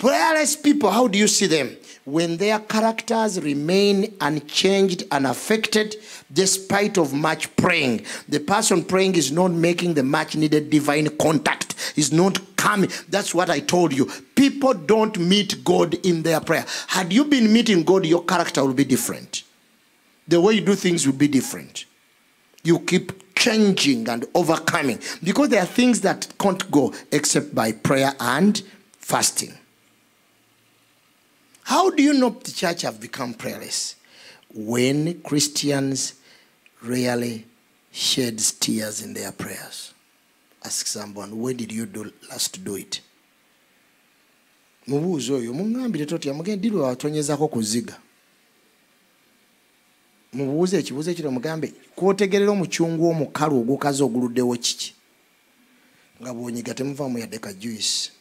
Prayerless people, how do you see them? When their characters remain unchanged, and unaffected, despite of much praying. The person praying is not making the much needed divine contact. Is not coming. That's what I told you. People don't meet God in their prayer. Had you been meeting God, your character will be different. The way you do things will be different. You keep changing and overcoming because there are things that can't go except by prayer and fasting. How do you know the church have become prayerless? When Christians really shed tears in their prayers. Ask someone, when did you do last do it? mubuuzi oyo muŋŋambire totya mugende lwe watonyezako ku ziga mubuuze ekibuuzo ekiro mugambe kwotegerera omucungu omukalu ogukazi oguluddewo kiki nga bwonyiga mfamu yadde ka juice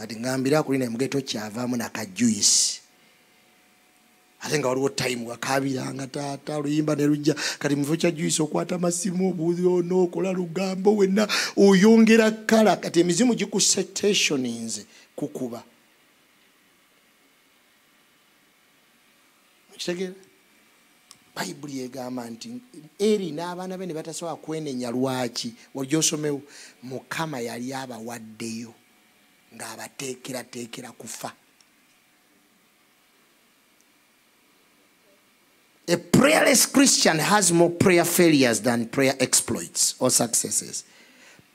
kati ŋambire akuli naye mugee tokyavaamu naka juice. Ate nga waliwo time wakabiranga taata oluyimba ne lujja. Kati mufo kya juice okwata masimu obuuzi ono okola lugambo wenna oyongera kala. Kati emizimu gikusetationinze kukuba. Kitegeera bayibuli egamba nti eri n'abaana be ne batasobola kwenenya lwaki? Walyosomewo mukama yali abawaddeyo kufa A prayerless Christian has more prayer failures than prayer exploits or successes.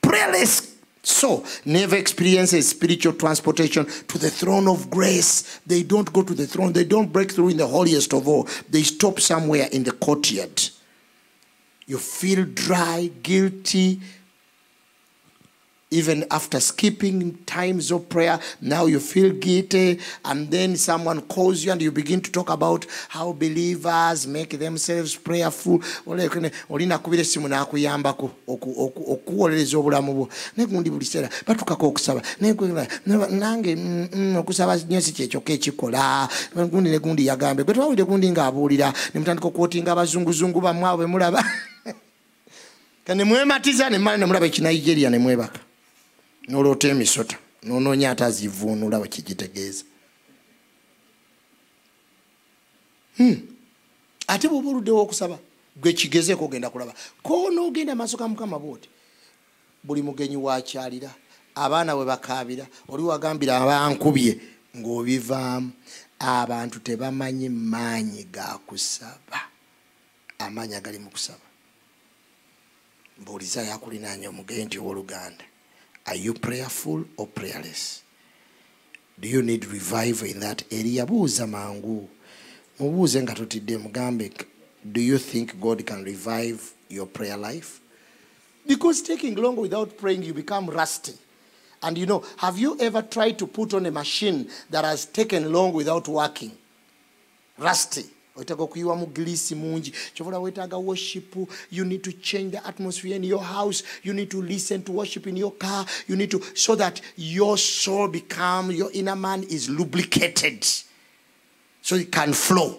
Prayerless so never experiences spiritual transportation to the throne of grace. They don't go to the throne. They don't break through in the holiest of all. They stop somewhere in the courtyard. You feel dry, guilty, even after skipping times of prayer, now you feel guilty, and then someone calls you and you begin to talk about how believers make themselves prayerful. olinakubira essimu n'akuyambako okuwolereza obulamu bwo. Naye gundi buli kiseera batukako okusaba. Nange mm, mm, okusaba nyo si kyekyokka ekikola gundi ne gundi yagambe gwe twawulire gundi ng'abuulira ne mutandika okwotinga abazunguzungu bammwe abo bemulaba nemwematiza nemala nemulaba ekinigeria nemwebaka noloota emisota nonoonya ate azivuunula wekigitegeeza hmm. ate bwoba oluddewo okusaba gwe kigezeeko ogenda kulaba. Konoogenda maaso ga mukama bwoti buli mugenyi wakyalira abaana bwe bakaabira oli wagambira abankubye ng'obivaamu abantu tebamanyi maanyi ga kusaba. Amaanyi agali mu kusaba. Mbuuliza yakulinaanya omugee nti owoluganda Are you prayerful or prayerless? Do you need revival in that area? Buuza mangu. Mubuuze nga mugambe do you think God can revive your prayer life? Because taking long without praying, you become rusty. And you know, have you ever tried to put on a machine that has taken long without working? Rusty. Wetaaga okuyiwamu giriisi mungi. Kyobola wetaaga worship you need to change the atmosphere in your house. You need to listen to worship in your car. You need to so that your soul become your inner man is lubricated. So it can flow.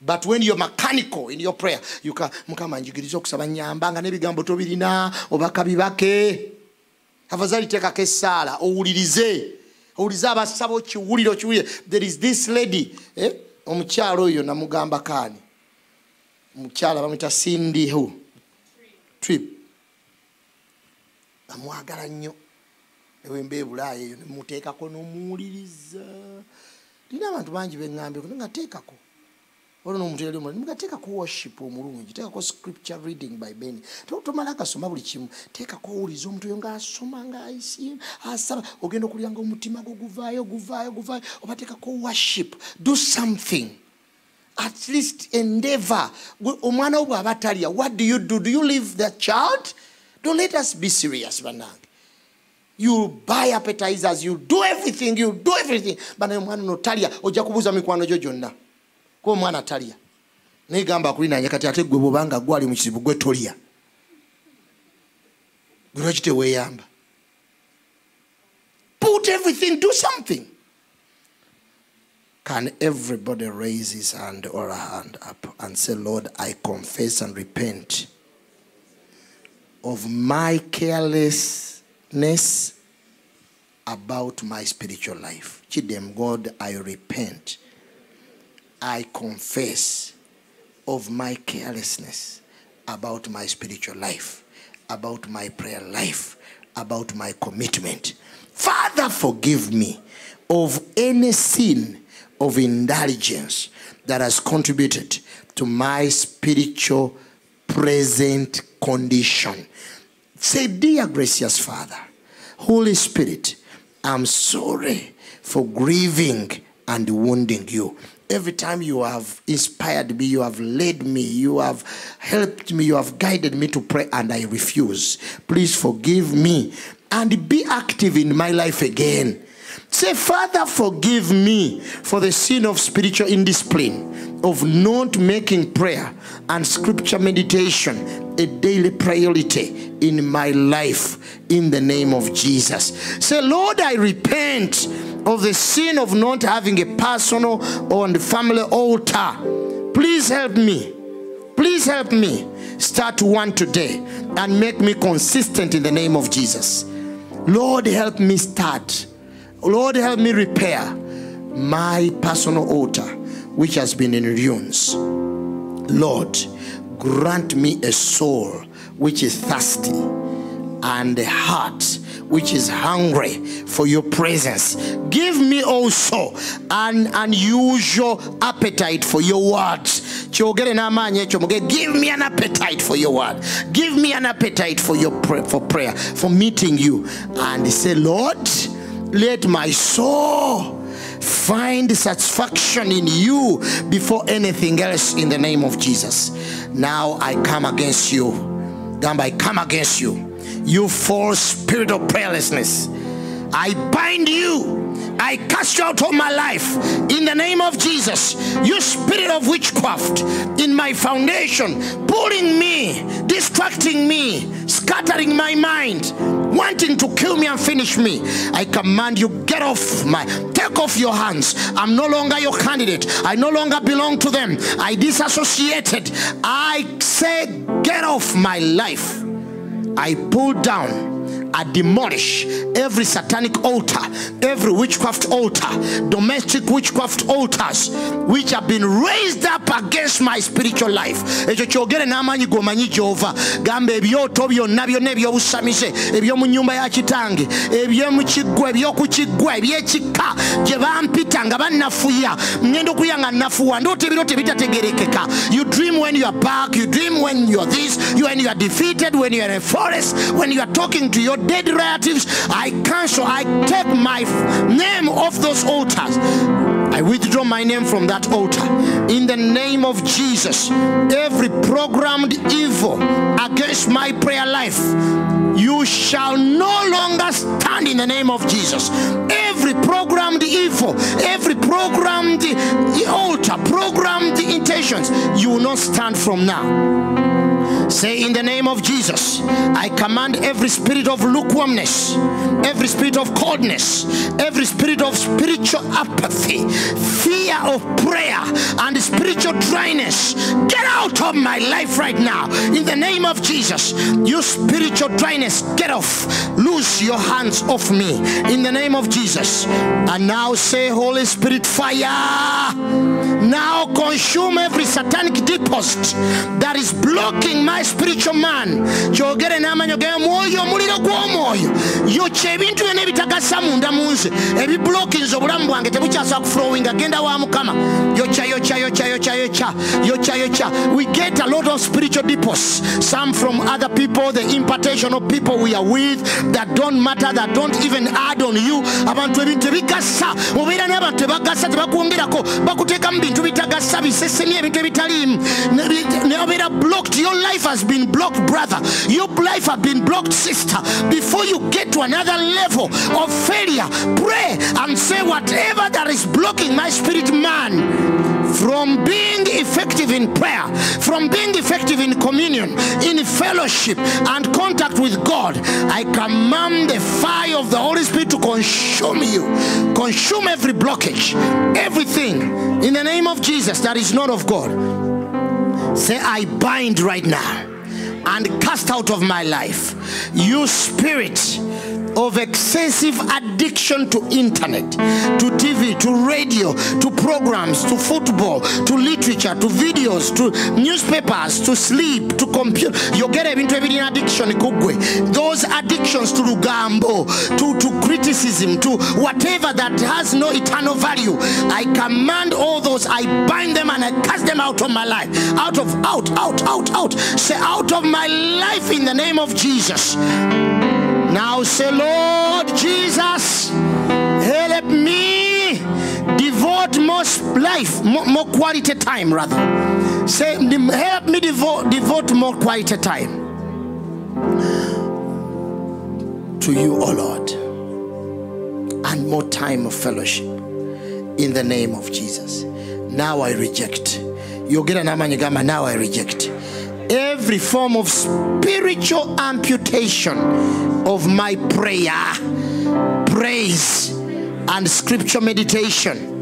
But when you're mechanical in your prayer you can mukama njigiriza okusaba nyamba nga n'ebigambo tobirina obaka bibake afazaali teekako essaala owulirize. Owulirize abasaba okiwulire okiwulire there is this lady eh? Omukyalo oyo namugamba kaani? Omukyala bamwita sindihu trip. Amwagala nnyo. Ewemba ebulaaya eyo nemuteekako nomuwuliriza. Lina abantu bangi beŋambye nga teekako olwo nomuntu yali omulala mugateekako worship omulungi teekako scripture reading by beni tomala agasoma buli kimu. Teekako owuliza omuntu oyo nga isi asaba ogenda okulya nga omutima gwo guvaayo guvaayo guvaayo oba teekako worship. Do something. At least endeavor. Omwana wo bw'aba what do you do? Do you leave the child? Don't let us be serious banange you buy appetizers. You do everything. You do everything. Banaye omwana no talya ojja kubuuza mikwano gyo gyonna kuba omwana talya. Naye gamba akulinanya kati ate gwe bwobanga gwali mukizibu gwe tolya. Gwe lwaki teweeyamba? Put everything do something. Can everybody raise his hand or a hand up and say lord i confess and repent of my carelessness about my spiritual life. Chidem god i repent I confess of my carelessness about my spiritual life, about my prayer life, about my commitment. Father, forgive me of any sin of indulgence that has contributed to my spiritual present condition. Say, Dear gracious Father, Holy Spirit, I'm sorry for grieving and wounding you. Every time you have inspired me, you have led me, you have helped me, you have guided me to pray, and I refuse. Please forgive me and be active in my life again. Say, Father, forgive me for the sin of spiritual indiscipline, of not making prayer and scripture meditation a daily priority in my life in the name of Jesus. Say, Lord, I repent of the sin of not having a personal or family altar. Please help me. Please help me. Start one today and make me consistent in the name of Jesus. Lord, help me start. Lord, help me repair my personal altar which has been in ruins. Lord, grant me a soul which is thirsty and a heart which is hungry for your presence. Give me also an unusual appetite for your words. Give me an appetite for your word. Give me an appetite for your for prayer, for meeting you. And say, Lord, let my soul find satisfaction in you before anything else in the name of Jesus. Now I come against you. Gamba, I come against you. You false spirit of prayerlessness. I bind you. I cast you out of my life in the name of Jesus. You spirit of witchcraft in my foundation, pulling me, distracting me, scattering my mind, wanting to kill me and finish me. I command you, get off my, take off your hands. I'm no longer your candidate. I no longer belong to them. I disassociated. I say, get off my life. I pull down I demolish every satanic altar, every witchcraft altar, domestic witchcraft altars which have been raised up against my spiritual life. ekyo kyogere n'amaanyi g'omanyi gy'ova gamba ebyoto byonna byonna eby'obusamise eby'omu nyumba ya kitange eby'ekikka gye bampita nga bannafuya. Okuya nga nnafuwa tebitategerekeka. You dream when you are back you dream when you are this you when you are defeated when you are in a forest when you are talking to your dead relatives, I cancel, I take my name off those altars. I withdraw my name from that altar. In the name of Jesus, every programmed evil against my prayer life, you shall no longer stand in the name of Jesus. Every programmed evil, every programmed altar, programmed intentions, you will not stand from now. Say, in the name of Jesus, I command every spirit of lukewarmness, every spirit of coldness, every spirit of spiritual apathy, fear of prayer, and spiritual dryness. Get out of my life right now. In the name of Jesus, you spiritual dryness, get off. Lose your hands off me. In the name of Jesus. And now say, Holy Spirit, fire. Now consume every satanic deposit that is blocking my spiritual man. Kyogere n'amanyo ge mwoyo omuliro gw'omwoyo yokya ebintu byonna ebitagasa munda mu nze ebiblokinze obulamu bwange tebukyasobola kuflowing agenda wa mukama. Yokya yokya yokya yokya yokya yokya yokya. We get a lot of spiritual depots. Some from other people the impartation of people we are with that don't matter that don't even add on you. Abantu ebintu ebigasa obeera n'abantu ebagasa tebakwongerako bakuteekamu bintu bitagasa bisesemi ebintu ebitaliimu. Neobeera blocked your life has been blocked, brother. Your life has been blocked, sister. Before you get to another level of failure, pray and say, whatever that is blocking my spirit man from being effective in prayer, from being effective in communion, in fellowship and contact with God, I command the fire of the Holy Spirit to consume you, consume every blockage, everything in the name of Jesus that is not of God. Say, I bind right now and cast out of my life you spirit of excessive addiction to internet, to TV, to radio, to programs, to football, to literature, to videos, to newspapers, to sleep, to computer. You get into every addiction. Those addictions to lugambo, to, to criticism, to whatever that has no eternal value. I command all those, I bind them and I cast them out of my life. Out of, out, out, out, out. Say, out of my life in the name of Jesus. Now say, Lord Jesus, help me devote most life, more, more quality time rather. Say, help me devote, devote more quality time to you, O oh Lord, and more time of fellowship in the name of Jesus. Now I reject. Yogera namanyigama, now I reject every form of spiritual amputation of my prayer, praise, and scripture meditation.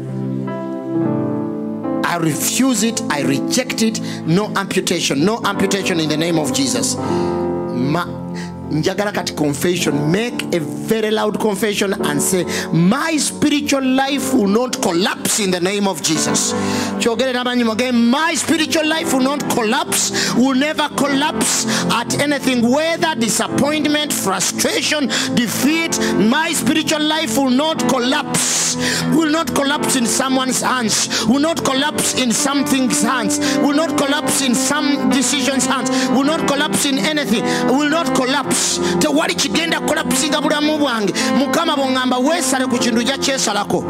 I refuse it. I reject it. No amputation. No amputation in the name of Jesus. Ma- njagala kati confession. Make a very loud confession and say my spiritual life will not collapse in the name of jesus. Kyogere n'abanyimu again my spiritual life will not collapse will never collapse at anything whether disappointment frustration defeat. My spiritual life will not collapse will not collapse in someone's hands will not collapse in something's hands will not collapse in some decision's hands will not collapse in anything will not collapse tewali kigenda kolapusinga bulamu bwange. Mukama bwongamba weesale ku kintu ja kyesalako.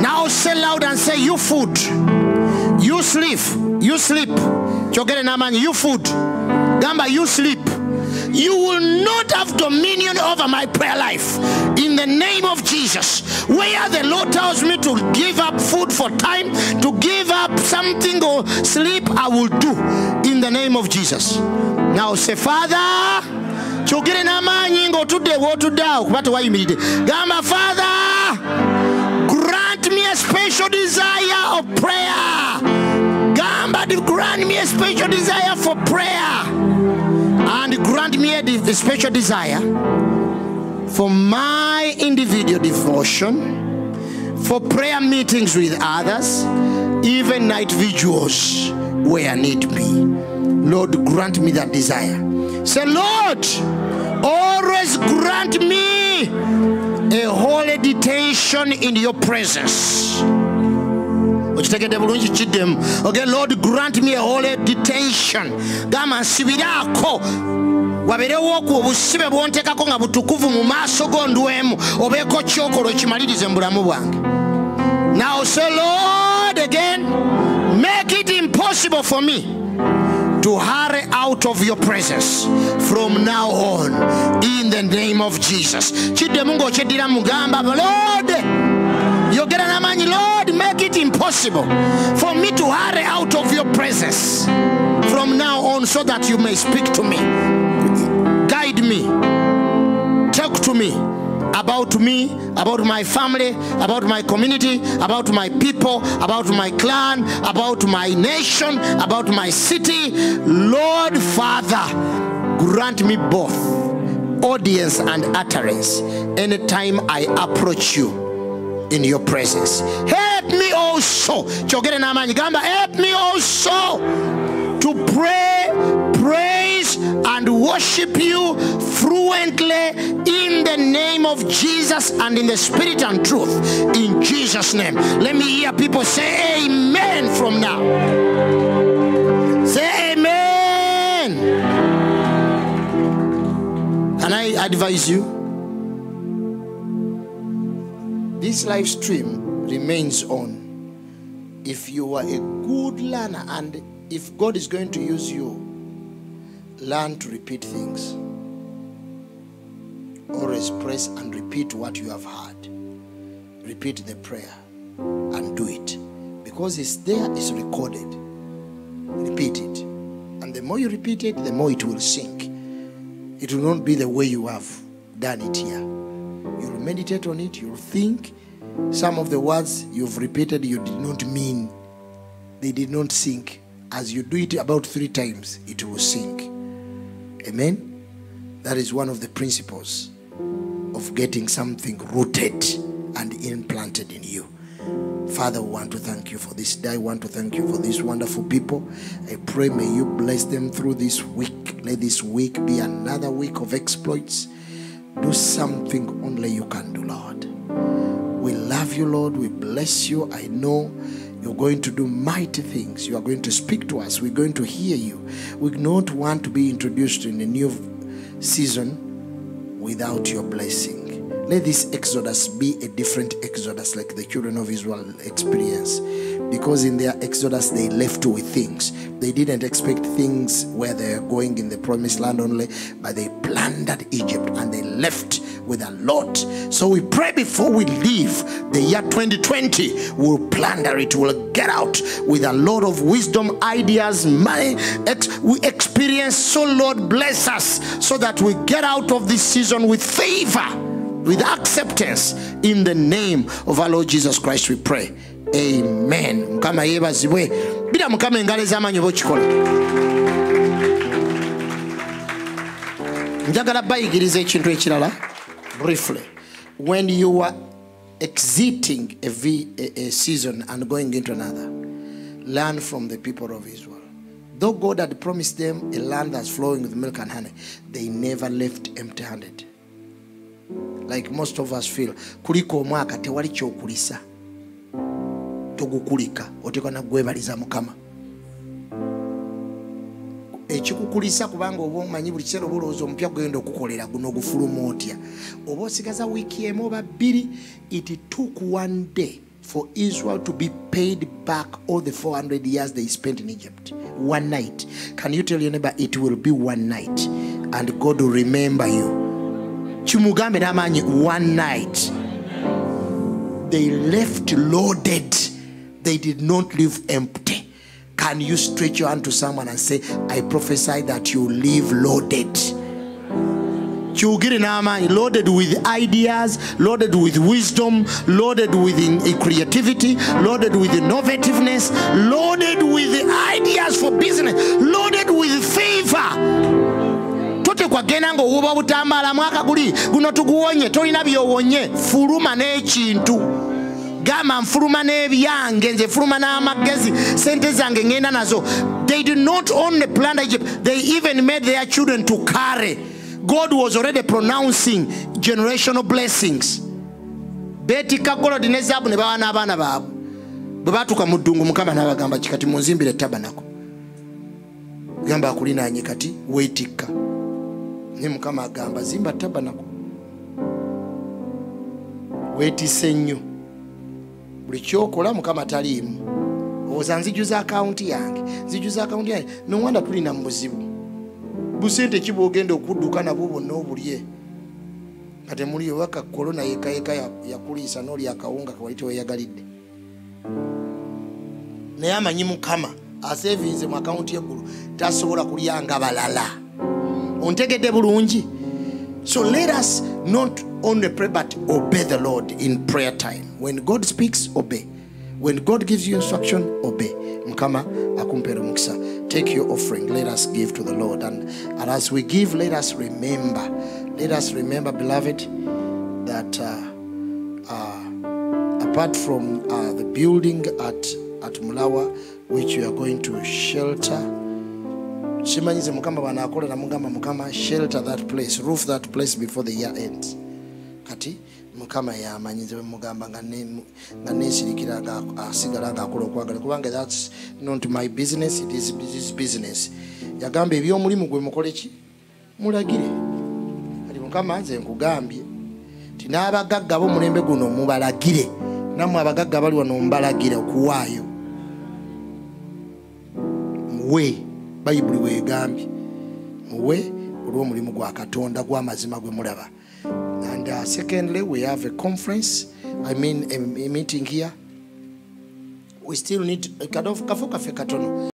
Now say loud and say you food. You sleep. You sleep. Kyogere n'amaanyi you food. Gamba you sleep you will not have dominion over my prayer life in the name of Jesus. Where the Lord tells me to give up food for time, to give up something or sleep, I will do in the name of Jesus. Now say, Father, kyogere n'amaanyi ng'otudde w'otudde awo kuba tewayimiridde gamba father grant me a special desire of prayer gamba grant me a special desire for prayer and grant me a special desire for my individual devotion, for prayer meetings with others, even night vigils where I need be. Lord, grant me that desire. Say, Lord, always grant me a holy detention in your presence. Okitegedde lord grant me a holy detention. Gamba nsibiraako wabeerewo ku obusibe bwonteekako nga butukuvu mu maaso gondwemu obeeko kyokola okimalirize now say lord again make it impossible for me to hurry out of your presence from now on in the name of jesus. Kiddemu ng'okyeddira mugamba lord lord make it impossible for me to hurry out of your presence from now on so that you may speak to me guide me talk to me about me, about my family, about my community, about my people, about my clan, about my nation, about my city. Lord Father, grant me both audience and utterance anytime I approach you in your presence. Help me also. Kyogere n'amaanyi gamba help me also to pray, praise, and worship you fluently in the name of Jesus and in the spirit and truth. In Jesus' name. Let me hear people say amen from now. Say amen. Can I advise you? This live stream remains on. If you are a good learner and if God is going to use you, learn to repeat things. Always press and repeat what you have heard. Repeat the prayer and do it. Because it's there, it's recorded. Repeat it. And the more you repeat it, the more it will sink. It will not be the way you have done it here. Meditate on it, you'll think. Some of the words you've repeated, you did not mean, they did not sink. As you do it about three times, it will sink. Amen? That is one of the principles of getting something rooted and implanted in you. Father, we want to thank you for this day. I want to thank you for these wonderful people. I pray may you bless them through this week. Let this week be another week of exploits. Do something only you can do, Lord. We love you, Lord. We bless you. I know you're going to do mighty things. You are going to speak to us. We're going to hear you. We do not want to be introduced in a new season without your blessing. let this exodus be a different exodus like the children of israel experience because in their exodus they left with things. They didn't expect things where they're going in the promised land only but they plundered egypt and they left with a lot. So we pray before we leave the year 2020 we'll plunder it. We'll get out with a lot of wisdom ideas money. Ex- we experience so lord bless us so that we get out of this season with favor with acceptance. In the name of our lord jesus christ we pray amen. Mukama yeebazibwe. Bira mukama engalo ez'amaanyi oba okikola. Njagala bayigiriza ekintu ekirala briefly. When you are exiting a, v, a, a season and going into another learn from the people of israel. Though god had promised them a land that's flowing with milk and honey they never left empty handed like most of us feel kuliko omwaka tewali kyokulisa togukulika oteekwa naggwebaliza mukama. Ekikukulisa kubanga oba omanyi buli kiseera oba olowooza omupya gugenda okukolera guno ogufuluma otya? Oba osigaza wiiki emu oba bbiri it took one day for israel to be paid back all the 400 years they spent in egypt. One night. Can you tell your neighbor it will be one night? And god will remember you. Kimugambe n'amaanyi one night. They left loaded they did not live empty. Can you stretch your hand to someone and say i prophesy that you live loaded. Loaded with ideas loaded with wisdom loaded with eh, creativity loaded with innovativeness loaded with ideas for business loaded with favor. Totekwagenda ngaowuba butambaala mwaka guli guno tuguwonye tolina byowonye. Fuluma n'ekintu gamba nfuluma n'ebyange nze fuluma n'amagezi sente zange ngenda nazo. They did not only plunder egypt. They even made their children to carry. God was already pronouncing generational blessings. Beetikka golodi ne zaabu ne bawa n'abaana baabwe. Bwe baatuuka mu ddungu mukama n'abagamba kikati munzimbire tabanako gamba akulinaanye kati weetikka. Naye mukama agamba zimba tabanako weetise nnyo buli kyokola mukama taliimu. Owoza nzijuza akawunti yange nzijuza akawunti yange nowanda tulina mu buzibu busente ki bwogenda okudduka nabwo bwonna obulye? Nga temuli owaka korona yekayeka ya- yakuliisa n'oli akawunga kawali teweyagalidde naye amanyi mukama asevinze mu akawunti yeggulu tasobola kulyanga balala. Ontegedde bulungi. So let us not only pray but obey the lord in prayer time when god speaks obey. When god gives you instruction obey. Mukama akumpera omukisa take your offering. Let us give to the lord. And, and as we give let us remember. Let us remember beloved that uh, uh, apart from uh, the building at, at mulawa which we are going to shelter kimanyize mukama bwanaakola namugamba mukama shelter that place roof that place before the year ends. Kati mukama yamanyize bwemugamba nga ne- nga nesirikira nga asigala ngaakola okwagala. Kubanga thats not my business it is his business. Yagamba ebyomulimu gwe mukole ki? Mulagire. Kati mukama nze nkugambye ti n'abagagga b'omulembe guno mubalagire. Nammwe abagagga bali wano mubalagira okuwaayo. Muwe bayibuli weegambye muwe olw'omulimu gwa katonda gw'amazima gwe mulaba and uh, secondly we have a conference i mean a, a meeting here. We still need kafo kaffe katono